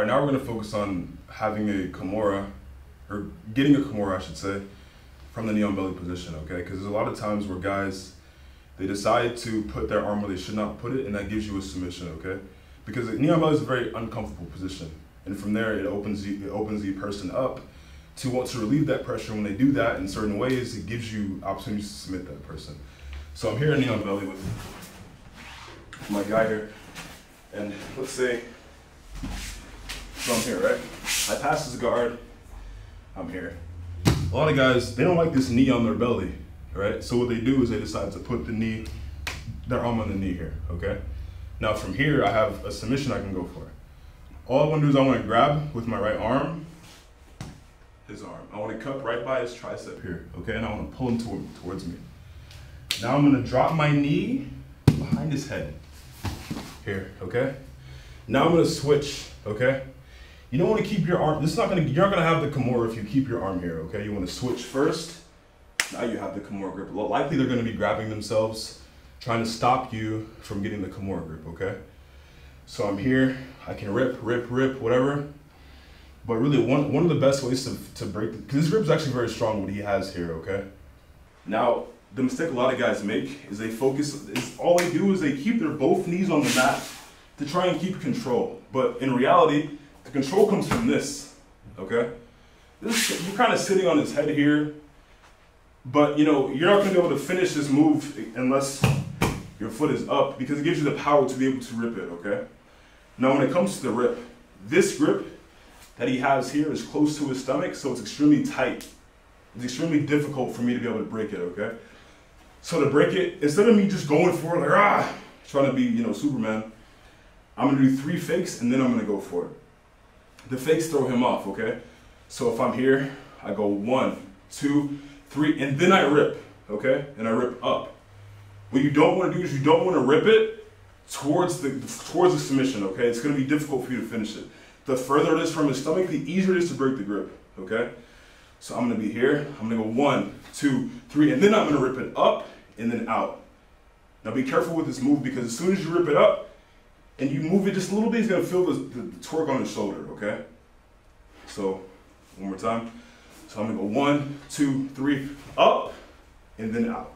Right, now we're gonna focus on having a Kimura, or getting a Kimura, I should say, from the knee on belly position, okay? Because there's a lot of times where guys, they decide to put their arm where they should not put it, and that gives you a submission, okay? Because the knee on belly is a very uncomfortable position, and from there it opens the, it opens the person up to want to relieve that pressure. When they do that in certain ways, it gives you opportunities to submit that person. So I'm here in knee on belly with my guy here, and let's say so I'm here, right? I pass his guard. I'm here. A lot of guys, they don't like this knee on their belly, right? So what they do is they decide to put the knee, their arm on the knee here, okay? Now from here, I have a submission I can go for. All I wanna do is I wanna grab with my right arm, his arm. I wanna cup right by his tricep here, okay? And I wanna pull him toward, towards me. Now I'm gonna drop my knee behind his head, here, okay? Now I'm gonna switch, okay? You don't want to keep your arm. This is not gonna. You're not gonna have the Kimura if you keep your arm here. Okay. You want to switch first. Now you have the Kimura grip. Likely they're gonna be grabbing themselves, trying to stop you from getting the Kimura grip. Okay. So I'm here. I can rip, rip, rip, whatever. But really, one one of the best ways to to break this grip is actually very strong. What he has here. Okay. Now the mistake a lot of guys make is they focus. Is all they do is they keep their both knees on the mat to try and keep control. But in reality the control comes from this, okay? This, you're kind of sitting on his head here, but you know, you're not gonna be able to finish this move unless your foot is up because it gives you the power to be able to rip it, okay? Now when it comes to the rip, this grip that he has here is close to his stomach, so it's extremely tight. It's extremely difficult for me to be able to break it, okay? So to break it, instead of me just going for it like, ah, trying to be, you know, Superman, I'm gonna do three fakes and then I'm gonna go for it the fakes throw him off, okay? So if I'm here, I go one, two, three, and then I rip, okay? And I rip up. What you don't want to do is you don't want to rip it towards the towards the submission, okay? It's going to be difficult for you to finish it. The further it is from his stomach, the easier it is to break the grip, okay? So I'm going to be here. I'm going to go one, two, three, and then I'm going to rip it up and then out. Now be careful with this move because as soon as you rip it up, and you move it just a little bit, he's gonna feel the, the, the torque on his shoulder, okay? So, one more time. So I'm gonna go one, two, three, up, and then out.